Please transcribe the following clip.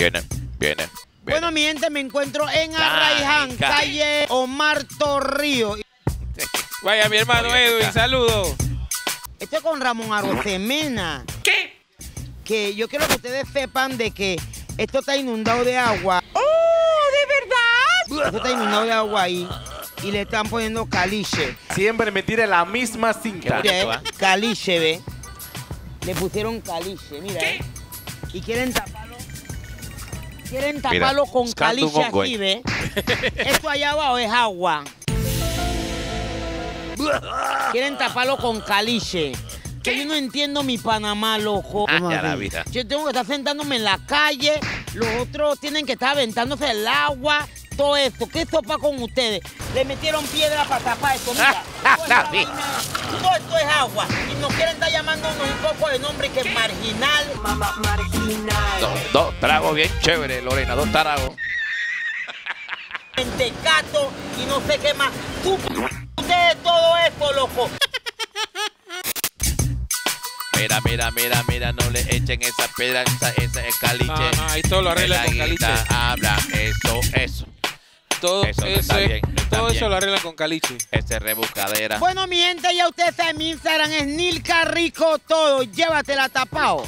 Viene, viene. Bueno, mi gente, me encuentro en Arraiján, calle Omar Torrío. Vaya, mi hermano Edwin, saludos. Estoy con Ramón Arosemena. ¿Qué? Que yo quiero que ustedes sepan de que esto está inundado de agua. ¡Oh, de verdad! Esto está inundado de agua ahí. Y le están poniendo caliche. Siempre me tira la misma cinta. Qué Mira, bonito, eh, caliche, ve. Le pusieron caliche, mira. eh. Y quieren taparlo. Quieren taparlo con caliche aquí, ahí. ve. Esto allá abajo es agua. Quieren taparlo con caliche. Que yo no entiendo mi Panamá, loco. Ah, ya la vida. Yo tengo que estar sentándome en la calle. Los otros tienen que estar aventándose el agua. Todo esto. ¿Qué sopa con ustedes? Le metieron piedra para tapar esto. Mira. Ah, todo, esto es agua. Y nos quieren estar llamándonos un poco de nombre que es marginal. Mamá marginal. Dos, dos tragos bien chévere, Lorena, dos tragos. Mentecato y no sé qué más. Tú, ustedes todo esto, loco. Mira, mira, mira, mira, no le echen esa piedra, esa, esa es caliche. Ajá, ahí todo lo arreglan con caliche. Habla, eso, eso. Todo, Eso ese- está bien, está todo eso lo arreglan con caliche. Ese rebuscadera. Bueno, mi gente, ya ustedes saben, mi Instagram es Nilka Rico Todo. Llévatela tapado.